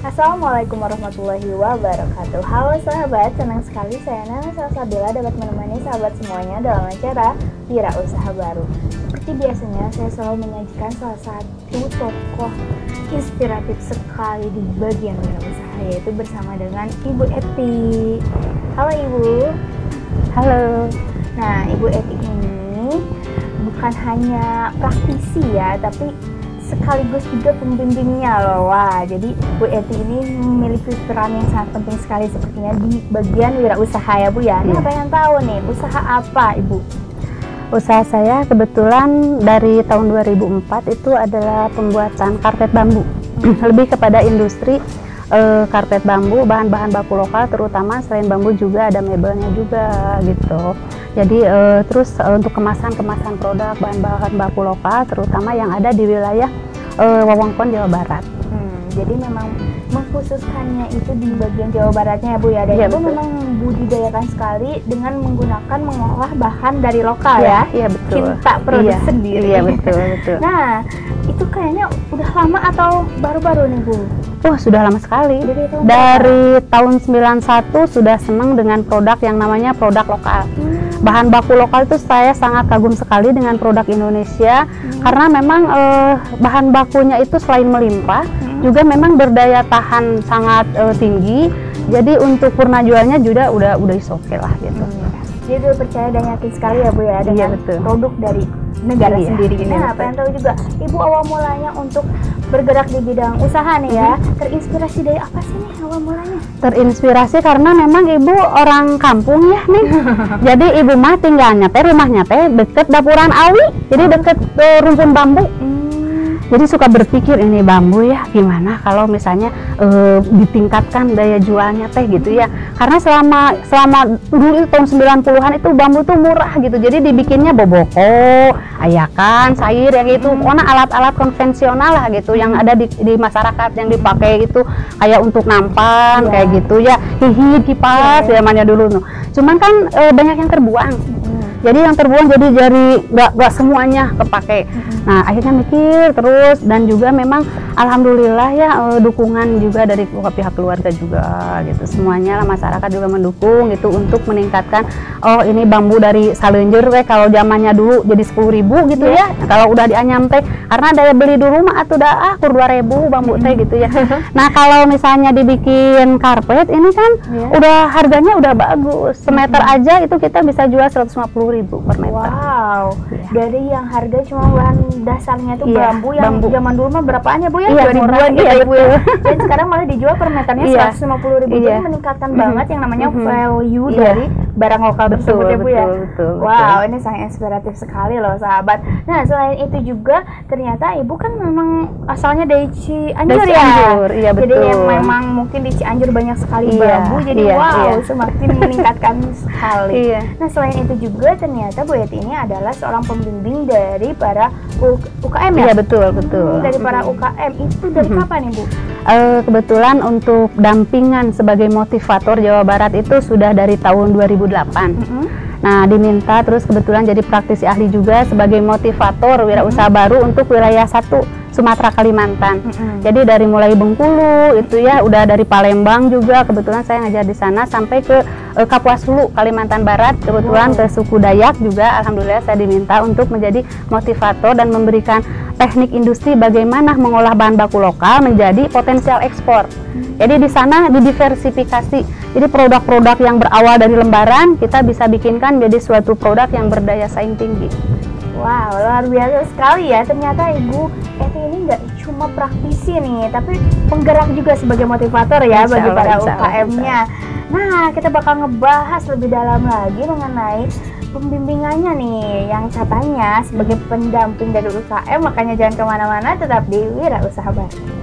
Assalamualaikum warahmatullahi wabarakatuh. Halo sahabat, senang sekali saya Nana Salsabila dapat menemani sahabat semuanya dalam acara Wira Usaha Baru. Seperti biasanya, saya selalu menyajikan salah satu tokoh inspiratif sekali di bagian wira usaha yaitu bersama dengan Ibu Eti. Halo Ibu. Halo. Nah, Ibu Eti ini bukan hanya praktisi ya, tapi sekaligus juga pembimbingnya loh. Wah, jadi Bu Eti ini memiliki peran yang sangat penting sekali sepertinya di bagian wirausaha ya Bu ya. Nah, Iya. pengen tahu nih, usaha apa Ibu? Usaha saya kebetulan dari tahun 2004 itu adalah pembuatan karpet bambu Lebih kepada industri eh, karpet bambu, bahan-bahan baku lokal terutama selain bambu juga ada mebelnya juga gitu Jadi eh, terus eh, untuk kemasan-kemasan produk bahan-bahan baku lokal terutama yang ada di wilayah eh, Wewengkon Jawa Barat Hmm, jadi memang mengkhususkannya itu di bagian Jawa Baratnya ya Bu ya. Dan Iya, Ibu betul. memang budidayakan sekali dengan menggunakan mengolah bahan dari lokal ya. Iya betul Cinta produk Iya, sendiri. Iya betul betul Nah, itu kayaknya udah lama atau baru-baru nih Bu? Wah sudah lama sekali Dari tahun Dari tahun 91 sudah senang dengan produk yang namanya produk lokal. Hmm, Bahan baku lokal itu saya sangat kagum sekali dengan produk Indonesia karena memang eh, bahan bakunya itu selain melimpah Hmm. juga memang berdaya tahan sangat eh, tinggi. Jadi untuk purna jualnya juga udah udah oke lah gitu. Hmm. Jadi udah percaya dan yakin sekali ya Bu ya dengan Iya, betul. produk dari negara Iya, sendiri. iya, Nah, betul. pengen tahu juga Ibu awal mulanya untuk bergerak di bidang usaha nih ya, Mm-hmm. terinspirasi dari apa sih nih awal mulanya? Terinspirasi karena memang ibu orang kampung ya nih. Jadi ibu mah tinggalnya teh rumahnya teh deket dapuran awi. Jadi deket eh, rumpun bambu. Hmm, Jadi suka berpikir ini bambu ya gimana kalau misalnya eh, ditingkatkan daya jualnya teh gitu ya. Karena selama selama dulu itu tahun 90-an itu bambu tuh murah gitu. Jadi dibikinnya boboko, ayakan, sair yang itu pokoknya alat-alat konvensional lah gitu yang ada di, di masyarakat yang dipakai itu kayak untuk nampan Iya. kayak gitu ya. Hihi kipas Iya. zamannya dulu tuh. Cuman kan eh, banyak yang terbuang. Hmm, Jadi yang terbuang jadi dari nggak nggak semuanya kepake. Nah akhirnya mikir terus dan juga memang alhamdulillah ya eh, dukungan juga dari pihak keluarga juga gitu. Semuanya lah masyarakat juga mendukung gitu untuk meningkatkan oh ini bambu dari Salenjer teh kalau zamannya dulu jadi sepuluh ribu gitu ya. Nah, kalau udah dianyam teh karena daya beli dulu mah atuh dah ah kur 2000 bambu teh gitu ya. nah kalau misalnya dibikin karpet ini kan Iya. udah harganya udah bagus. Semeter aja itu kita bisa jual 150.000 per meter. Wow, Iya. dari yang harga cuma bahan dasarnya itu Iya, bambu yang bambu. zaman dulu mah berapaan ya Bu ya? Iya, 2000-an murah. gitu Iya, ya Bu ya. Dan sekarang malah dijual per meternya Iya. 150 ribu. Iya. Jadi meningkatkan Mhm. banget yang namanya Mhm. value Iya. dari barang lokal tersebut ya Bu ya. betul, betul, Wow, ini sangat inspiratif sekali loh sahabat. Nah, selain itu juga ternyata Ibu kan memang asalnya dari Cianjur Dari ya. Cianjur, iya, Jadi betul. yang memang mungkin di Cianjur banyak sekali Iya, bambu. Jadi iya, wow, iya. semakin meningkatkan sekali. Iya. Nah selain itu juga ternyata Bu Yeti ini adalah seorang pembimbing dari para U- UKM ya? Iya betul betul. Hmm, dari para. UKM itu dari Mhm. kapan Ibu? Eh, kebetulan untuk dampingan sebagai motivator Jawa Barat itu sudah dari tahun 2008. Mhm. Nah, diminta terus kebetulan jadi praktisi ahli juga sebagai motivator wirausaha baru untuk wilayah satu Sumatera Kalimantan. Mhm. Jadi dari mulai Bengkulu itu ya, udah dari Palembang juga kebetulan saya ngajar di sana sampai ke eh, Kapuas Hulu Kalimantan Barat kebetulan Wow. ke suku Dayak juga alhamdulillah saya diminta untuk menjadi motivator dan memberikan teknik industri bagaimana mengolah bahan baku lokal menjadi potensial ekspor. Jadi di sana didiversifikasi. Jadi produk-produk yang berawal dari lembaran kita bisa bikinkan menjadi suatu produk yang berdaya saing tinggi. Wow, luar biasa sekali ya. Ternyata Ibu Eti ini nggak cuma praktisi nih, tapi penggerak juga sebagai motivator ya Insya bagi para UKM-nya. Nah, kita bakal ngebahas lebih dalam lagi mengenai pembimbingannya nih, yang katanya sebagai pendamping dari UKM, makanya jangan ke mana-mana, tetap di Wira Usaha Baru.